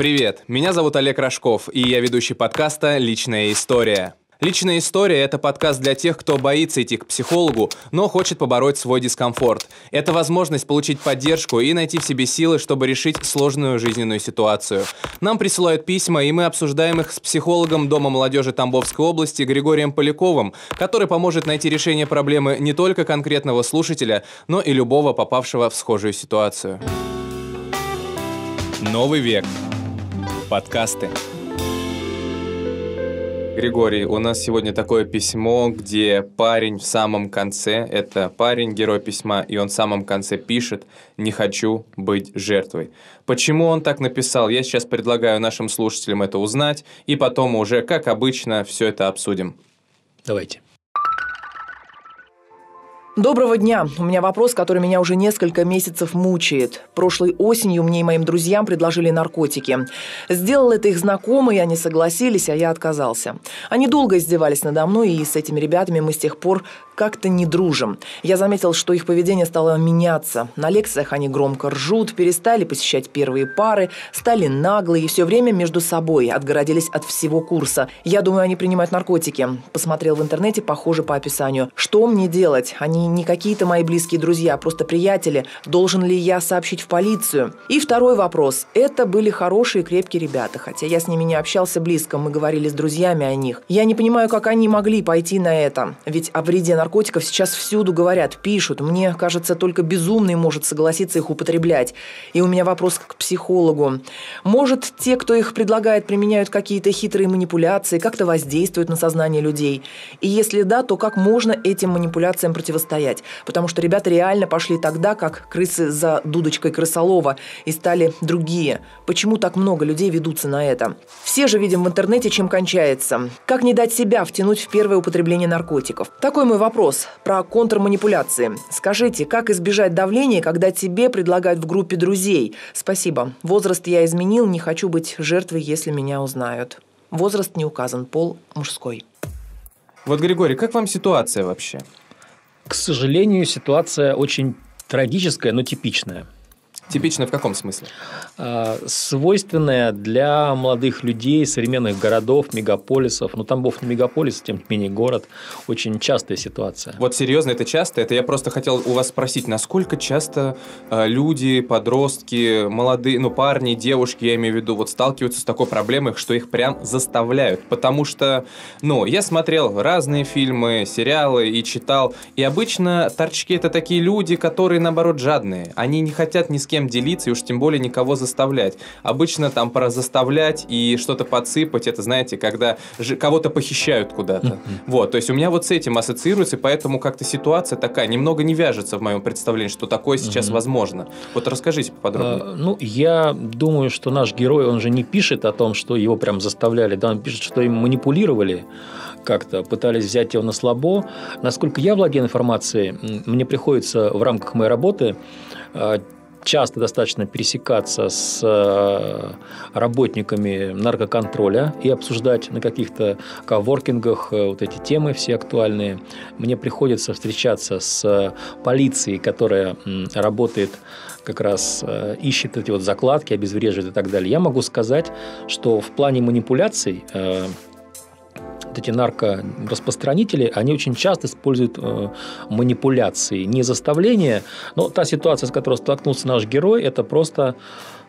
Привет, меня зовут Олег Рожков, и я ведущий подкаста «Личная история». Личная история – это подкаст для тех, кто боится идти к психологу, но хочет побороть свой дискомфорт. Это возможность получить поддержку и найти в себе силы, чтобы решить сложную жизненную ситуацию. Нам присылают письма, и мы обсуждаем их с психологом Дома молодежи Тамбовской области Григорием Поляковым, который поможет найти решение проблемы не только конкретного слушателя, но и любого попавшего в схожую ситуацию. Новый век. Подкасты. Григорий, у нас сегодня такое письмо, где парень в самом конце, это парень, герой письма, и он в самом конце пишет «Не хочу быть жертвой». Почему он так написал, я сейчас предлагаю нашим слушателям это узнать, и потом уже, как обычно, все это обсудим. Давайте. Доброго дня. У меня вопрос, который меня уже несколько месяцев мучает. Прошлой осенью мне и моим друзьям предложили наркотики. Сделал это их знакомый, они согласились, а я отказался. Они долго издевались надо мной, и с этими ребятами мы с тех пор как-то не дружим. Я заметил, что их поведение стало меняться. На лекциях они громко ржут, перестали посещать первые пары, стали наглые и все время между собой отгородились от всего курса. Я думаю, они принимают наркотики. Посмотрел в интернете, похоже по описанию. Что мне делать? Они не какие-то мои близкие друзья, а просто приятели. Должен ли я сообщить в полицию? И второй вопрос. Это были хорошие, крепкие ребята, хотя я с ними не общался близко, мы говорили с друзьями о них. Я не понимаю, как они могли пойти на это. Ведь о вреде наркотиков наркотиков сейчас всюду говорят, пишут. Мне кажется, только безумный может согласиться их употреблять. И у меня вопрос к психологу. Может, те, кто их предлагает, применяют какие-то хитрые манипуляции, как-то воздействуют на сознание людей? И если да, то как можно этим манипуляциям противостоять? Потому что ребята реально пошли тогда, как крысы за дудочкой крысолова, и стали другие. Почему так много людей ведутся на это? Все же видим в интернете, чем кончается. Как не дать себя втянуть в первое употребление наркотиков? Такой мой вопрос вопрос про контрманипуляции. Скажите, как избежать давления, когда тебе предлагают в группе друзей? Спасибо. Возраст я изменил, не хочу быть жертвой, если меня узнают. Возраст не указан, пол мужской. Вот, Григорий, как вам ситуация вообще? К сожалению, ситуация очень трагическая, но типичная – Типично в каком смысле? А, свойственная для молодых людей, современных городов, мегаполисов. Ну, Тамбов не мегаполис, тем не менее город. Очень частая ситуация. Вот серьезно, это часто? Это я просто хотел у вас спросить, насколько часто а, люди, подростки, молодые, ну, парни, девушки, я имею в виду, вот сталкиваются с такой проблемой, что их прям заставляют. Потому что, ну, я смотрел разные фильмы, сериалы и читал, и обычно торчки это такие люди, которые, наоборот, жадные. Они не хотят ни с кем кем делиться и уж тем более никого заставлять. Обычно там про заставлять и что-то подсыпать, это, знаете, когда кого-то похищают куда-то. Mm-hmm. Вот, то есть у меня вот с этим ассоциируется, поэтому как-то ситуация такая немного не вяжется в моем представлении, что такое сейчас mm-hmm. возможно. Вот расскажите поподробнее. А, ну, я думаю, что наш герой, он же не пишет о том, что его прям заставляли, да, он пишет, что им манипулировали как-то пытались взять его на слабо. Насколько я владею информацией, мне приходится в рамках моей работы а, часто достаточно пересекаться с э, работниками наркоконтроля и обсуждать на каких-то коворкингах э, вот эти темы все актуальные. Мне приходится встречаться с полицией, которая работает как раз э, ищет эти вот закладки, обезвреживает и так далее. Я могу сказать, что в плане манипуляций эти наркораспространители, они очень часто используют э, манипуляции, не заставление. Но та ситуация, с которой столкнулся наш герой, это просто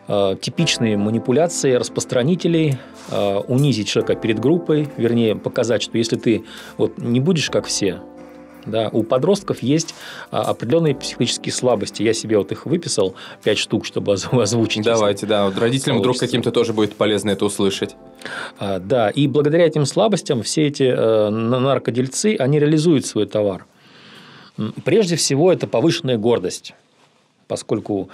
э, типичные манипуляции распространителей, э, унизить человека перед группой, вернее, показать, что если ты вот не будешь как все, да, у подростков есть а, определенные психологические слабости. Я себе вот их выписал, пять штук, чтобы озвучить. Давайте, да. Вот родителям вдруг каким-то тоже будет полезно это услышать. А, да, и благодаря этим слабостям все эти э, наркодельцы, они реализуют свой товар. Прежде всего, это повышенная гордость поскольку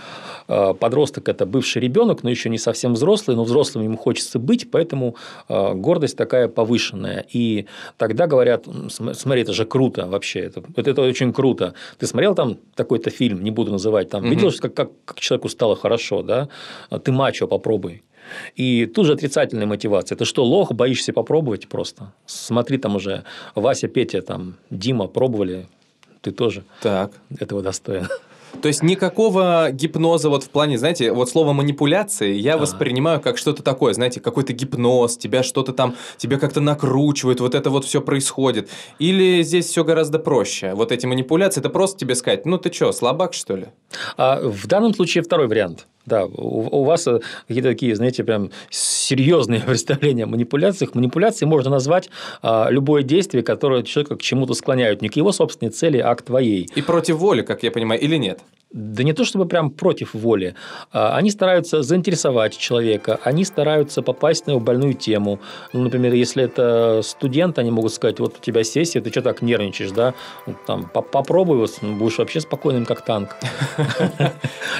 э, подросток – это бывший ребенок, но еще не совсем взрослый, но взрослым ему хочется быть, поэтому э, гордость такая повышенная. И тогда говорят, смотри, это же круто вообще, это, это, это очень круто. Ты смотрел там такой-то фильм, не буду называть, там, угу. видел, как, как, как человеку стало хорошо, да? Ты мачо, попробуй. И тут же отрицательная мотивация. Ты что, лох, боишься попробовать просто? Смотри, там уже Вася, Петя, там, Дима пробовали, ты тоже так. этого достоин. То есть никакого гипноза вот в плане, знаете, вот слово манипуляции я воспринимаю как что-то такое, знаете, какой-то гипноз, тебя что-то там, тебя как-то накручивают, вот это вот все происходит. Или здесь все гораздо проще. Вот эти манипуляции, это просто тебе сказать, ну ты что, слабак что ли? А в данном случае второй вариант. Да, у, у вас э, какие-то такие, знаете, прям серьезные представления о манипуляциях. Манипуляцией можно назвать а, любое действие, которое человека к чему-то склоняют, не к его собственной цели, а к твоей. И против воли, как я понимаю, или нет? Да не то чтобы прям против воли. А, Они стараются заинтересовать человека, они стараются попасть на его больную тему. Ну, например, если это студент, они могут сказать, вот у тебя сессия, ты что так нервничаешь, да? Вот Там, «По- попробуй, вот, будешь вообще спокойным, как танк.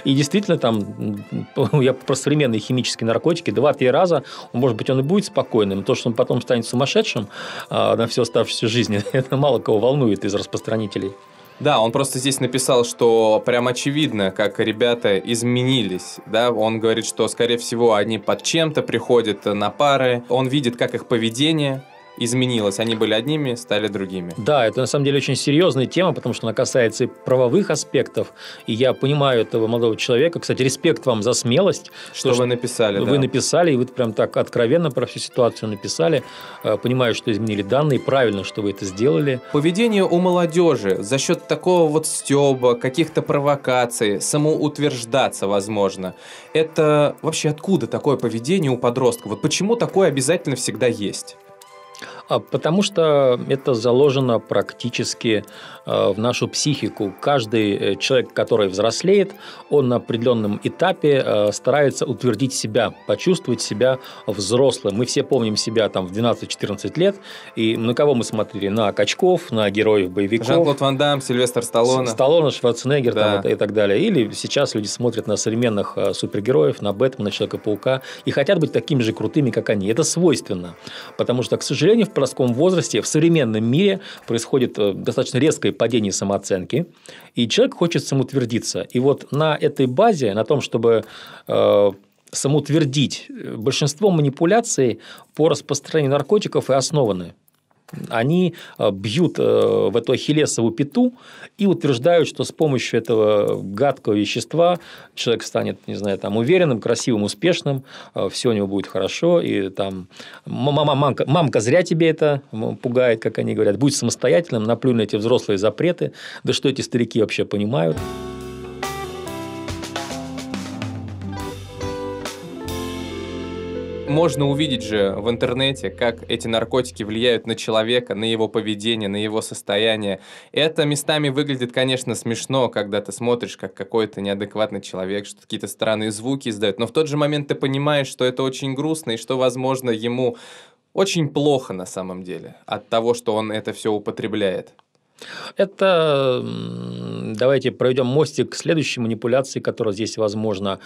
И действительно, там, м, я про современные химические наркотики, два-три раза, может быть, он и будет спокойным. То, что он потом станет сумасшедшим а, на всю оставшуюся жизнь, это мало кого волнует из распространителей. Да, он просто здесь написал, что прям очевидно, как ребята изменились. Да, он говорит, что, скорее всего, они под чем-то приходят на пары. Он видит, как их поведение изменилось. Они были одними, стали другими. Да, это на самом деле очень серьезная тема, потому что она касается и правовых аспектов. И я понимаю этого молодого человека. Кстати, респект вам за смелость. Что То, вы написали, Вы да. написали, и вы прям так откровенно про всю ситуацию написали. Э, Понимаю, что изменили данные, правильно, что вы это сделали. Поведение у молодежи за счет такого вот стеба, каких-то провокаций, самоутверждаться возможно. Это вообще откуда такое поведение у подростка? Вот почему такое обязательно всегда есть? А Потому что это заложено практически э, в нашу психику. Каждый э, человек, который взрослеет, он на определенном этапе э, старается утвердить себя, почувствовать себя взрослым. Мы все помним себя там в 12-14 лет, и на кого мы смотрели? На качков, на героев боевиков. Жан-Клод Ван Дам, Сильвестр Сталлоне. Сталлоне, Шварценеггер Да. там, и так далее. Или сейчас люди смотрят на современных супергероев, на Бэтмена, Человека-паука и хотят быть такими же крутыми, как они. Это свойственно. Потому что, к сожалению, в подростковом возрасте в современном мире происходит э, достаточно резкое падение самооценки, и человек хочет самоутвердиться. И вот на этой базе, на том, чтобы э, самоутвердить, э, большинство манипуляций по распространению наркотиков и основаны. Они э, бьют э, в эту ахиллесову пяту и утверждают, что с помощью этого гадкого вещества человек станет, не знаю, там, уверенным, красивым, успешным, все у него будет хорошо, и там мама, мамка, мамка зря тебе это пугает, как они говорят, будь самостоятельным, наплюй на эти взрослые запреты, да что эти старики вообще понимают. Можно увидеть же в интернете, как эти наркотики влияют на человека, на его поведение, на его состояние. Это местами выглядит, конечно, смешно, когда ты смотришь, как какой-то неадекватный человек, что какие-то странные звуки издает. Но в тот же момент ты понимаешь, что это очень грустно, и что, возможно, ему очень плохо на самом деле от того, что он это все употребляет. Это давайте проведем мостик к следующей манипуляции, которая здесь возможна.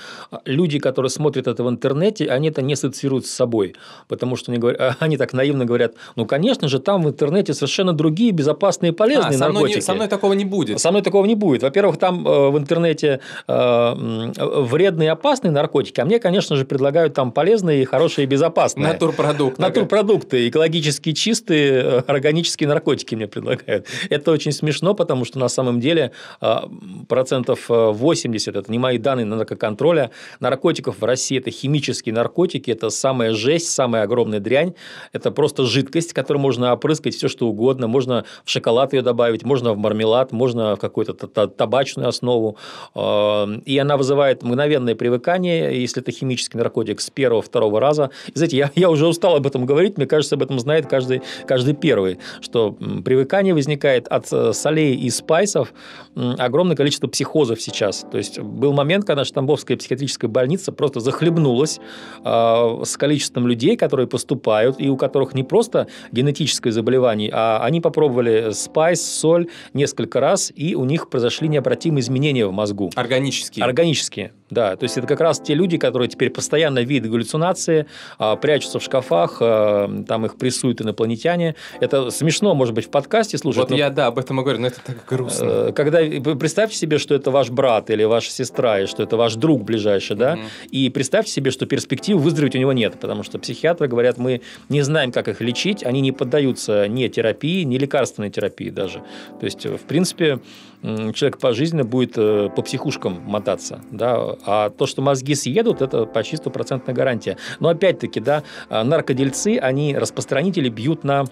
Люди, которые смотрят это в интернете, они это не ассоциируют с собой, потому что они, говорят, они так наивно говорят, ну, конечно же, там в интернете совершенно другие безопасные и полезные А, со, мной наркотики. не- со мной такого не будет. Со мной такого не будет. Во-первых, там э, в интернете э, вредные и опасные наркотики, а мне, конечно же, предлагают там полезные, хорошие и безопасные. Натурпродукт. Натурпродукты, экологически чистые, э, органические наркотики мне предлагают. Это очень смешно, потому что на самом деле э, процентов э, 80, это не мои данные наркоконтроля, наркотиков в России – это химические наркотики, это самая жесть, самая огромная дрянь, это просто жидкость, которую можно опрыскать все что угодно, можно в шоколад ее добавить, можно в мармелад, можно в какую-то та- та- табачную основу, Э, и она вызывает мгновенное привыкание, если это химический наркотик, с первого-второго раза. И, знаете, я, я уже устал об этом говорить, мне кажется, об этом знает каждый, каждый первый, что привыкание возникает от э, солей и спайсов, огромное количество психозов сейчас. То есть, был момент, когда Штамбовская психиатрическая больница просто захлебнулась э, с количеством людей, которые поступают, и у которых не просто генетическое заболевание, а они попробовали спайс, соль несколько раз, и у них произошли необратимые изменения в мозгу. Органические. Органические, да. То есть это как раз те люди, которые теперь постоянно видят галлюцинации, а, прячутся в шкафах, а, там их прессуют инопланетяне. Это смешно, может быть, в подкасте слушать. Вот но, я, да, об этом и говорю, но это так грустно. э, Когда представьте себе, что это ваш брат или ваша сестра, и что это ваш друг ближайший, да, Мгм. и представьте себе, что перспектив выздороветь у него нет, потому что психиатры говорят, мы не знаем, как их лечить, они не поддаются ни терапии, ни лекарственной терапии даже. То есть, в принципе, человек по жизни будет э, по психушкам мотаться. Да? А то, что мозги съедут, это почти стопроцентная гарантия. Но опять-таки, да, а, наркодельцы, они распространители бьют на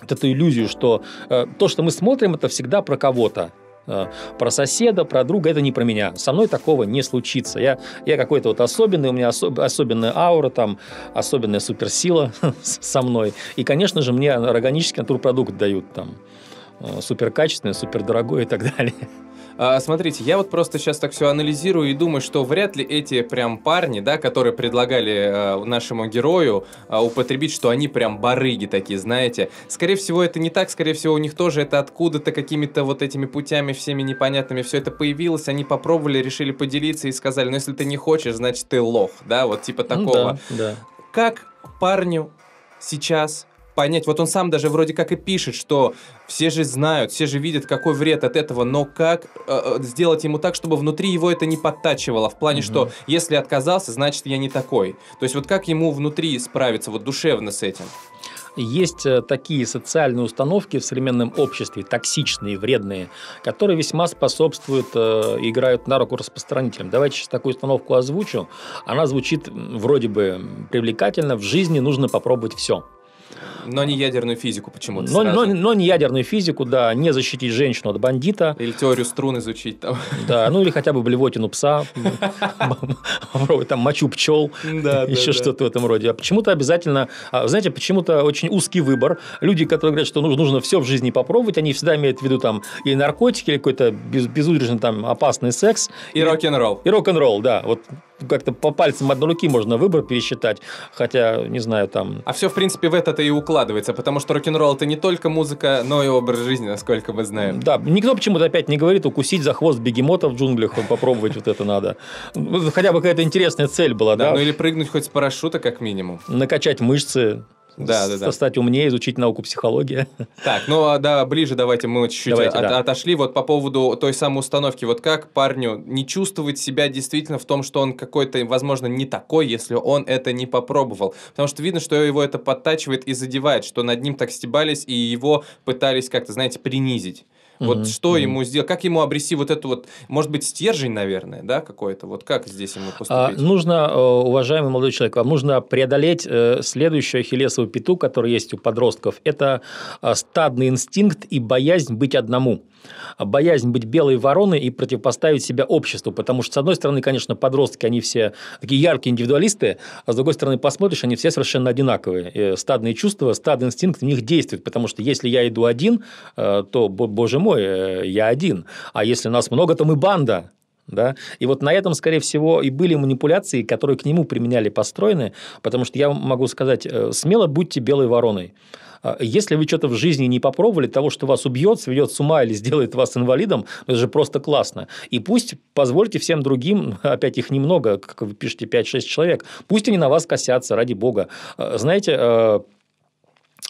вот эту иллюзию, что э, то, что мы смотрим, это всегда про кого-то. Э, про соседа, про друга, это не про меня. Со мной такого не случится. Я, я какой-то вот особенный, у меня особ, особенная аура, там, особенная суперсила со мной. И, конечно же, мне органический натурпродукт дают там э, суперкачественный, супердорогой и так далее. А, смотрите, я вот просто сейчас так все анализирую и думаю, что вряд ли эти прям парни, да, которые предлагали а, нашему герою а, употребить, что они прям барыги такие, знаете. Скорее всего, это не так, скорее всего, у них тоже это откуда-то какими-то вот этими путями всеми непонятными все это появилось, они попробовали, решили поделиться и сказали, ну если ты не хочешь, значит ты лох, да, вот типа ну такого. Ну, да, да. Как парню сейчас понять. Вот он сам даже вроде как и пишет, что все же знают, все же видят, какой вред от этого, но как э, э сделать ему так, чтобы внутри его это не подтачивало, в плане, угу. что если отказался, значит я не такой. То есть вот как ему внутри справиться, вот душевно с этим? Есть э, такие социальные установки в современном обществе, токсичные, вредные, которые весьма способствуют, э, играют на руку распространителям. Давайте сейчас такую установку озвучу. Она звучит вроде бы привлекательно. В жизни нужно попробовать все. Но не ядерную физику почему-то но, но, но не ядерную физику, да, не защитить женщину от бандита. Или теорию струн изучить там. Да, ну или хотя бы блевотину пса, там мочу пчел, еще что-то в этом роде. А почему-то обязательно, а, знаете, почему-то очень узкий выбор. Люди, которые говорят, что нужно все в жизни попробовать, они всегда имеют в виду там и наркотики, или какой-то безудержный там опасный секс. И рок-н-ролл. И рок-н-ролл, да. Вот как-то по пальцам одной руки можно выбор пересчитать, хотя, не знаю, там... А все, в принципе, в это-то и укладывается, потому что рок-н-ролл это не только музыка, но и образ жизни, насколько мы знаем. Да, никто почему-то опять не говорит укусить за хвост бегемота в джунглях, попробовать вот это надо. Хотя бы какая-то интересная цель была, да? Ну или прыгнуть хоть с парашюта, как минимум. Накачать мышцы, да, да, да. стать умнее, изучить науку психологии. Так, ну а да, ближе давайте мы чуть-чуть давайте, от, да. отошли. Вот по поводу той самой установки. Вот как парню не чувствовать себя действительно в том, что он какой-то, возможно, не такой, если он это не попробовал. Потому что видно, что его это подтачивает и задевает, что над ним так стебались и его пытались как-то, знаете, принизить. Вот mm-hmm. что mm-hmm. ему сделать, как ему обрести вот эту вот, может быть, стержень, наверное, да, какой-то, вот как здесь ему поступить? А, нужно, э, уважаемый молодой человек, вам нужно преодолеть э, следующую ахиллесовую пяту, которая есть у подростков. Это э, стадный инстинкт и боязнь быть одному боязнь быть белой вороной и противопоставить себя обществу. Потому что, с одной стороны, конечно, подростки, они все такие яркие индивидуалисты, а с другой стороны, посмотришь, они все совершенно одинаковые. Стадные чувства, стадный инстинкт в них действует. Потому что если я иду один, то, боже мой, э, я один. А если нас много, то мы банда. Да? И вот на этом, скорее всего, и были манипуляции, которые к нему применяли построены, потому что я могу сказать, э, смело будьте белой вороной. А если вы что-то в жизни не попробовали, того, что вас убьет, сведет с ума или сделает вас инвалидом, ну, это же просто классно. И пусть позвольте всем другим, опять их немного, как вы пишете, 5-6 человек, пусть они на вас косятся, ради бога. А, знаете,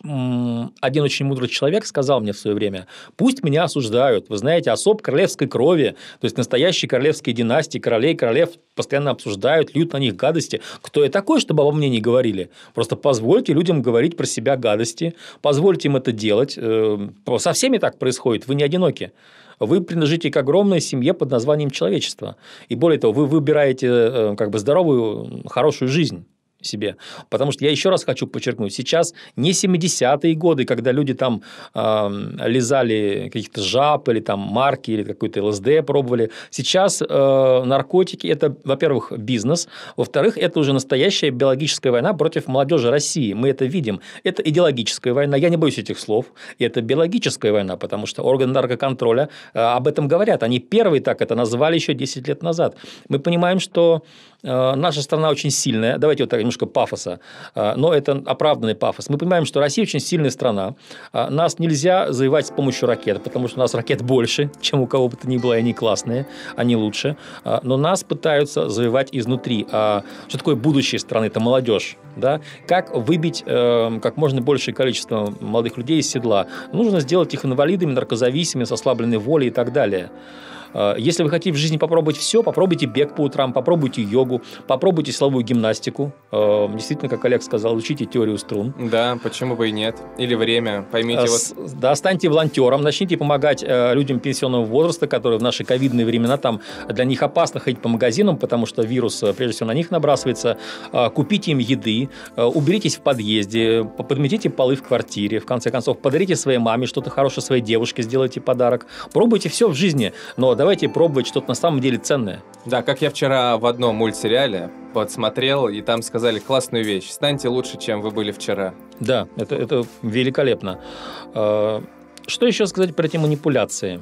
один очень мудрый человек сказал мне в свое время, пусть меня осуждают, вы знаете, особ королевской крови, то есть настоящей королевской династии, королей, королев постоянно обсуждают, льют на них гадости. Кто я такой, чтобы обо мне не говорили? Просто позвольте людям говорить про себя гадости, позвольте им это делать. Э, со всеми так происходит, вы не одиноки вы принадлежите к огромной семье под названием человечество. И более того, вы выбираете э, как бы здоровую, хорошую жизнь себе. Потому что я еще раз хочу подчеркнуть, сейчас не 70-е годы, когда люди там э, лизали каких-то жаб или там марки или какой-то ЛСД пробовали. Сейчас э, наркотики – это, во-первых, бизнес, во-вторых, это уже настоящая биологическая война против молодежи России. Мы это видим. Это идеологическая война. Я не боюсь этих слов. И это биологическая война, потому что органы наркоконтроля э, об этом говорят. Они первые так это назвали еще 10 лет назад. Мы понимаем, что наша страна очень сильная. Давайте вот так немножко пафоса, а, но это оправданный пафос. Мы понимаем, что Россия очень сильная страна, а, нас нельзя завоевать с помощью ракет, потому что у нас ракет больше, чем у кого бы то ни было, и они классные, они лучше, а, но нас пытаются завоевать изнутри. Что такое будущее страны? Это молодежь. Да? Как выбить э, как можно большее количество молодых людей из седла? Нужно сделать их инвалидами, наркозависимыми, с ослабленной волей и так далее. Если вы хотите в жизни попробовать все, попробуйте бег по утрам, попробуйте йогу, попробуйте силовую гимнастику. Действительно, как Олег сказал, учите теорию струн. Да, почему бы и нет. Или время, поймите. Вот... Да, станьте волонтером, начните помогать людям пенсионного возраста, которые в наши ковидные времена, там для них опасно ходить по магазинам, потому что вирус прежде всего на них набрасывается. Купите им еды, уберитесь в подъезде, подметите полы в квартире, в конце концов, подарите своей маме что-то хорошее, своей девушке сделайте подарок. Пробуйте все в жизни, но давайте пробовать что-то на самом деле ценное. Да, как я вчера в одном мультсериале подсмотрел, и там сказали классную вещь. Станьте лучше, чем вы были вчера. Да, это, это великолепно. А, что еще сказать про эти манипуляции?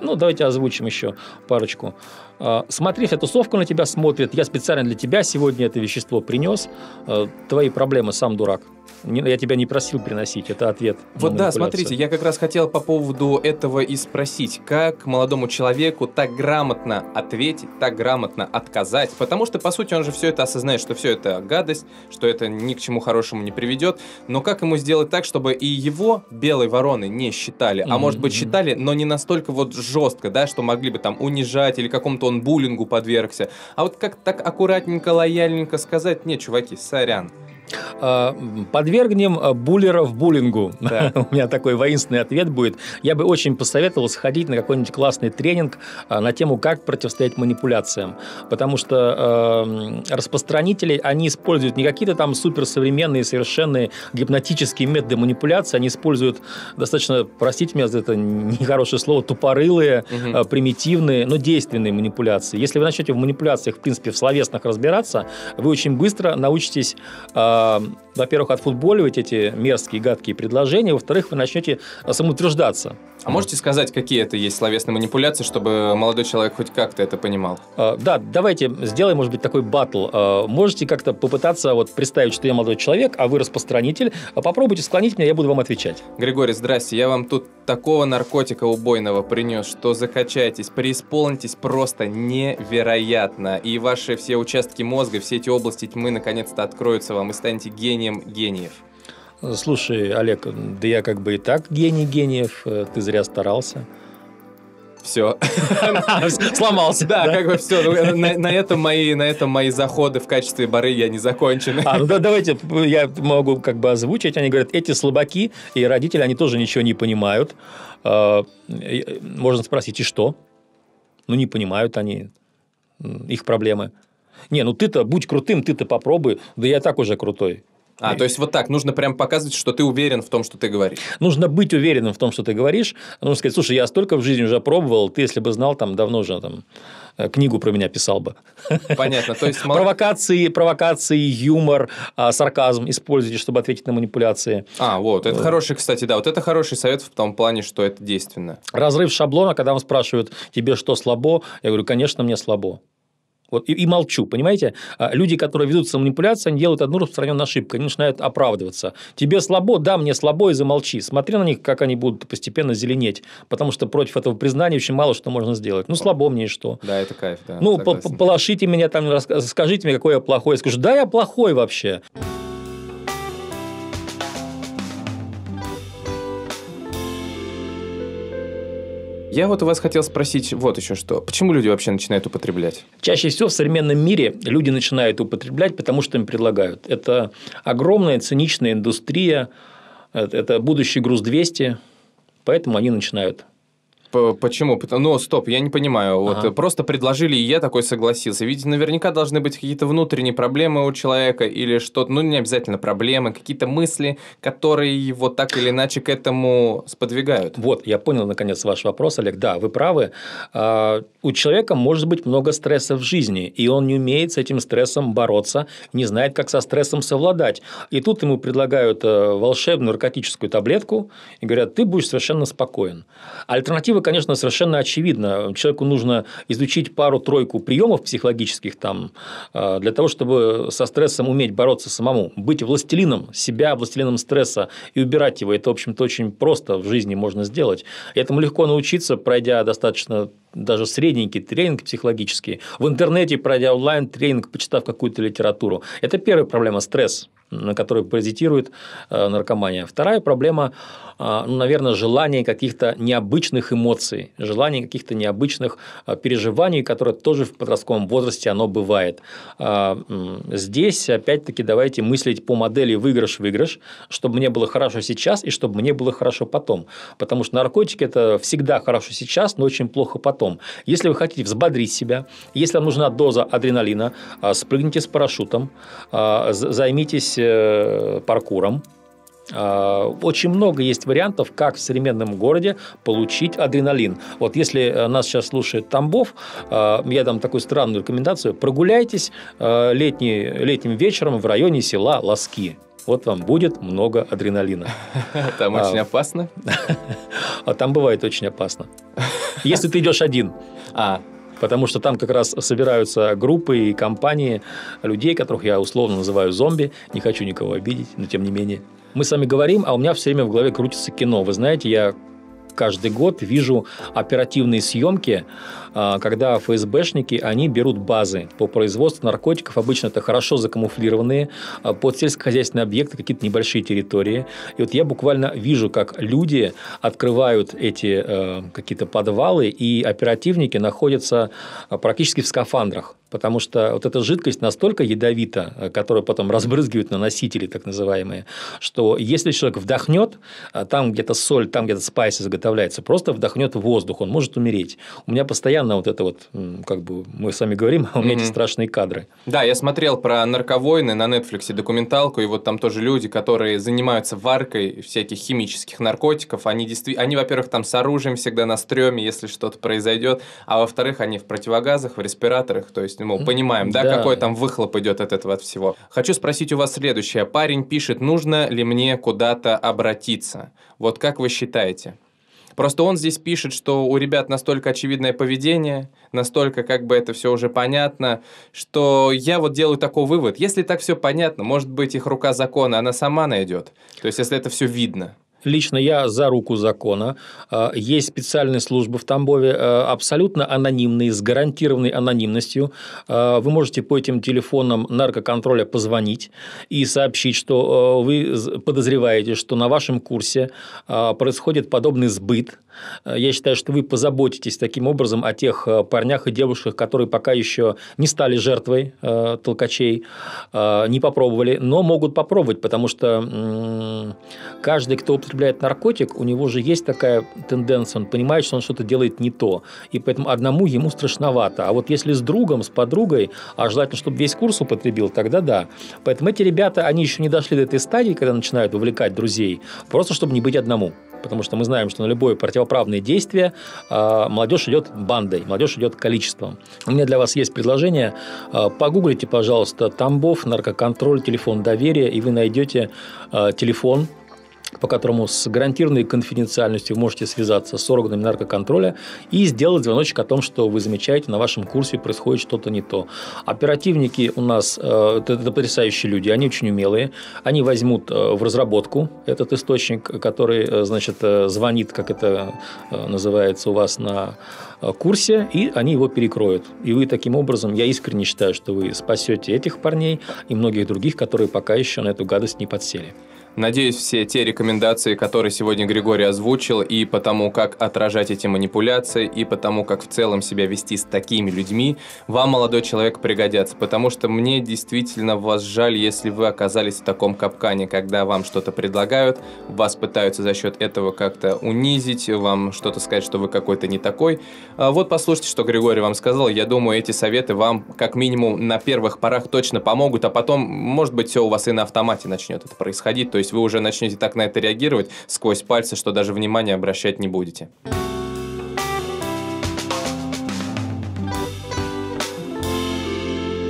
Ну, давайте озвучим еще парочку. А, смотри, вся тусовка на тебя смотрит. Я специально для тебя сегодня это вещество принес. А, твои проблемы, сам дурак. Я тебя не просил приносить, это ответ. Вот да, смотрите, я как раз хотел по поводу этого и спросить, как молодому человеку так грамотно ответить, так грамотно отказать, потому что, по сути, он же все это осознает, что все это гадость, что это ни к чему хорошему не приведет, но как ему сделать так, чтобы и его белой вороны не считали, а может быть считали, но не настолько вот жестко, да, что могли бы там унижать или какому-то он буллингу подвергся, а вот как так аккуратненько, лояльненько сказать, не, чуваки, сорян, подвергнем а, буллеров буллингу. Да. У меня такой воинственный ответ будет. Я бы очень посоветовал сходить на какой-нибудь классный тренинг а, на тему, как противостоять манипуляциям. Потому что э, распространители, они используют не какие-то там суперсовременные, совершенные гипнотические методы манипуляции, они используют достаточно, простите меня за это нехорошее слово, тупорылые, угу. примитивные, но действенные манипуляции. Если вы начнете в манипуляциях, в принципе, в словесных разбираться, вы очень быстро научитесь во-первых, отфутболивать эти мерзкие, гадкие предложения, во-вторых, вы начнете самоутверждаться. А можете сказать, какие это есть словесные манипуляции, чтобы молодой человек хоть как-то это понимал? А, да, давайте сделаем, может быть, такой батл. А, можете как-то попытаться вот представить, что я молодой человек, а вы распространитель. А попробуйте склонить меня, я буду вам отвечать. Григорий, здрасте. Я вам тут такого наркотика убойного принес, что закачайтесь, преисполнитесь просто невероятно. И ваши все участки мозга, все эти области тьмы наконец-то откроются вам и станете гением гениев. Слушай, Олег, да я как бы и так гений гениев, э, ты зря старался. Все. Сломался. Да, как бы все. Ну, на, этом мои, на этом мои заходы в качестве бары я не закончены. А, ну да, давайте, я могу как бы озвучить. Они говорят, эти слабаки и родители, они тоже ничего не понимают. А, можно спросить, и что? Ну, не понимают они их проблемы. Не, ну ты-то будь крутым, ты-то попробуй. Да я так уже крутой. А, то есть вот так, нужно прям показывать, что ты уверен в том, что ты говоришь. Нужно быть уверенным в том, что ты говоришь. Нужно сказать, слушай, я столько в жизни уже пробовал, ты, если бы знал, там давно уже там э, книгу про меня писал бы. Понятно. То есть провокации, провокации, юмор, а, сарказм используйте, чтобы ответить на манипуляции. А, вот, это хороший, кстати, да, вот это хороший совет в том плане, что это действенно. Разрыв шаблона, когда вам спрашивают, тебе что слабо, я говорю, конечно, мне слабо. Вот, и, и молчу, понимаете? А люди, которые ведутся манипуляцией, они делают одну распространенную ошибку, они начинают оправдываться. Тебе слабо, да, мне слабо, и замолчи. Смотри на них, как они будут постепенно зеленеть, потому что против этого признания очень мало что можно сделать. Ну, слабо мне и что. Да, это кайф, да. Ну, полошите меня там, скажите мне, какой я плохой. Я скажу, да, я плохой вообще. Я вот у вас хотел спросить вот еще что. Почему люди вообще начинают употреблять? Чаще всего в современном мире люди начинают употреблять, потому что им предлагают. Это огромная циничная индустрия, это будущий груз 200, поэтому они начинают Почему? Ну, стоп, я не понимаю. Вот ага. просто предложили, и я такой согласился. Ведь наверняка должны быть какие-то внутренние проблемы у человека или что-то, ну, не обязательно проблемы, какие-то мысли, которые его так или иначе к этому сподвигают. Вот, я понял, наконец, ваш вопрос, Олег. Да, вы правы. А, у человека может быть много стресса в жизни, и он не умеет с этим стрессом бороться, не знает, как со стрессом совладать. И тут ему предлагают э, волшебную наркотическую таблетку и говорят, ты будешь совершенно спокоен. Альтернатива Альтернатива, конечно, совершенно очевидна. Человеку нужно изучить пару-тройку приемов психологических там, а, для того, чтобы со стрессом уметь бороться самому. Быть властелином себя, властелином стресса и убирать его. Это, в общем-то, очень просто в жизни можно сделать. И этому легко научиться, пройдя достаточно даже средненький тренинг психологический, в интернете пройдя онлайн тренинг, почитав какую-то литературу. Это первая проблема – стресс. на которой паразитирует э, наркомания. Вторая проблема, э, ну, наверное, желание каких-то необычных эмоций, желание каких-то необычных э, переживаний, которые тоже в подростковом возрасте оно бывает. Здесь, опять-таки, давайте мыслить по модели выигрыш-выигрыш, чтобы мне было хорошо сейчас и чтобы мне было хорошо потом. Потому что наркотики – это всегда хорошо сейчас, но очень плохо потом. Если вы хотите взбодрить себя, если вам нужна доза адреналина, спрыгните с парашютом, займитесь Э, паркуром. А, очень много есть вариантов, как в современном городе получить адреналин. Вот если э, нас сейчас слушает Тамбов, я дам такую странную рекомендацию. Прогуляйтесь летний, летним вечером в районе села Ласки. Вот вам будет много адреналина. Там очень а. опасно? А там бывает очень опасно. Если ты идешь один. А, потому что там как раз собираются группы и компании людей, которых я условно называю зомби. Не хочу никого обидеть, но тем не менее. Мы с вами говорим, а у меня все время в голове крутится кино. Вы знаете, я каждый год вижу оперативные съемки, а, когда ФСБшники, они берут базы по производству наркотиков, обычно это хорошо закамуфлированные, а, под сельскохозяйственные объекты, какие-то небольшие территории. И вот я буквально вижу, как люди открывают эти э, какие-то подвалы, и оперативники находятся а, практически в скафандрах потому что вот эта жидкость настолько ядовита, э, которую потом разбрызгивают на носители, так называемые, что если человек вдохнет, э, там где-то соль, там где-то спайсы заготовляется, просто вдохнет воздух, он может умереть. У меня постоянно вот это вот, как бы мы с вами говорим, а у меня mm-hmm. эти страшные кадры. Да, я смотрел про нарковойны на Netflix документалку, и вот там тоже люди, которые занимаются варкой всяких химических наркотиков, они действительно, они, во-первых, там с оружием всегда на стреме, если что-то произойдет, а во-вторых, они в противогазах, в респираторах, то есть мы понимаем, да, да, какой там выхлоп идет от этого всего. Хочу спросить у вас следующее. Парень пишет, нужно ли мне куда-то обратиться? Вот как вы считаете? Просто он здесь пишет, что у ребят настолько очевидное поведение, настолько как бы это все уже понятно, что я вот делаю такой вывод. Если так все понятно, может быть, их рука закона, она сама найдет. То есть, если это все видно. Лично я за руку закона. А, есть специальные службы в Тамбове, а, абсолютно анонимные, с гарантированной анонимностью. А, вы можете по этим телефонам наркоконтроля позвонить и сообщить, что вы подозреваете, что на вашем курсе происходит подобный сбыт я считаю, что вы позаботитесь таким образом о тех парнях и девушках, которые пока еще не стали жертвой толкачей, не попробовали, но могут попробовать, потому что каждый, кто употребляет наркотик, у него же есть такая тенденция, он понимает, что он что-то делает не то, и поэтому одному ему страшновато. А вот если с другом, с подругой, а желательно, чтобы весь курс употребил, тогда да. Поэтому эти ребята, они еще не дошли до этой стадии, когда начинают увлекать друзей, просто чтобы не быть одному потому что мы знаем, что на любое противоправное действие а, молодежь идет бандой, молодежь идет количеством. У меня для вас есть предложение. А, погуглите, пожалуйста, Тамбов, наркоконтроль, телефон доверия, и вы найдете а, телефон по которому с гарантированной конфиденциальностью можете связаться с органами наркоконтроля и сделать звоночек о том, что вы замечаете, на вашем курсе происходит что-то не то. Оперативники у нас э, это, это потрясающие люди, они очень умелые, они возьмут э, в разработку этот источник, который, э, значит, звонит, как это называется у вас на курсе, и они его перекроют. И вы таким образом, я искренне считаю, что вы спасете этих парней и многих других, которые пока еще на эту гадость не подсели. Надеюсь, все те рекомендации, которые сегодня Григорий озвучил, и по тому, как отражать эти манипуляции, и по тому, как в целом себя вести с такими людьми, вам, молодой человек, пригодятся. Потому что мне действительно вас жаль, если вы оказались в таком капкане, когда вам что-то предлагают, вас пытаются за счет этого как-то унизить, вам что-то сказать, что вы какой-то не такой. А вот послушайте, что Григорий вам сказал. Я думаю, эти советы вам как минимум на первых порах точно помогут, а потом, может быть, все у вас и на автомате начнет это происходить. То есть вы уже начнете так на это реагировать сквозь пальцы, что даже внимания обращать не будете.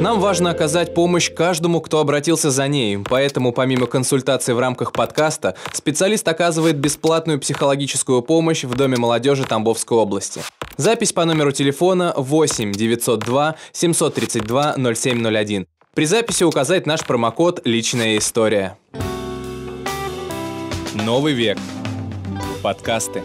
Нам важно оказать помощь каждому, кто обратился за ней, поэтому помимо консультаций в рамках подкаста, специалист оказывает бесплатную психологическую помощь в Доме молодежи Тамбовской области. Запись по номеру телефона 8 902 732 0701. При записи указать наш промокод «Личная история». Новый век. Подкасты.